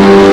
you.